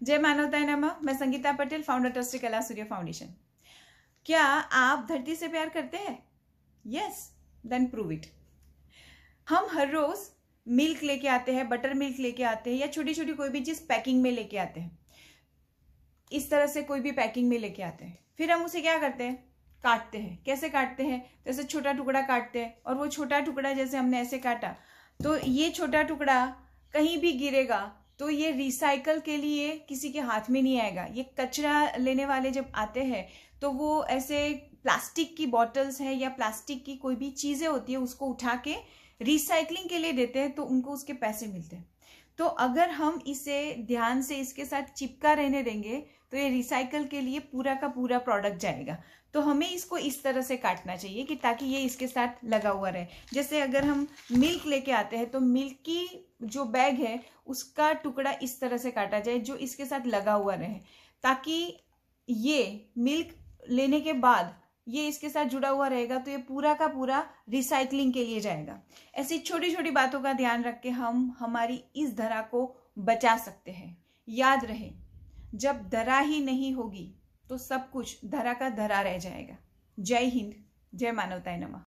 जय मानवताय नमः। मैं संगीता पटेल फाउंडर ट्रस्ट कला सूर्य फाउंडेशन क्या आप धरती से प्यार करते हैं? यस देन प्रूव इट हम हर रोज मिल्क लेके आते हैं बटर मिल्क लेके आते हैं, या छोटी छोटी कोई भी चीज़ पैकिंग में लेके आते हैं। इस तरह से कोई भी पैकिंग में लेके आते हैं। फिर हम उसे क्या करते हैं? काटते हैं। कैसे काटते हैं? जैसे छोटा टुकड़ा काटते हैं, और वो छोटा टुकड़ा जैसे हमने ऐसे काटा तो ये छोटा टुकड़ा कहीं भी गिरेगा तो ये रिसाइकल के लिए किसी के हाथ में नहीं आएगा। ये कचरा लेने वाले जब आते हैं तो वो ऐसे प्लास्टिक की बॉटल्स है या प्लास्टिक की कोई भी चीज़ें होती है, उसको उठा के रिसाइकलिंग के लिए देते हैं तो उनको उसके पैसे मिलते हैं। तो अगर हम इसे ध्यान से इसके साथ चिपका रहने देंगे तो ये रिसाइकल के लिए पूरा का पूरा प्रोडक्ट जाएगा। तो हमें इसको इस तरह से काटना चाहिए कि ताकि ये इसके साथ लगा हुआ रहे। जैसे अगर हम मिल्क लेके आते हैं तो मिल्क की जो बैग है, उसका टुकड़ा इस तरह से काटा जाए जो इसके साथ लगा हुआ रहे। ताकि ये मिल्क लेने के बाद ये इसके साथ जुड़ा हुआ रहेगा तो ये पूरा का पूरा रिसाइकलिंग के लिए जाएगा। ऐसी छोटी छोटी बातों का ध्यान रख के हम हमारी इस धरा को बचा सकते हैं। याद रहे, जब धरा ही नहीं होगी तो सब कुछ धरा का धरा रह जाएगा। जय हिंद, जय मानवताय नमा।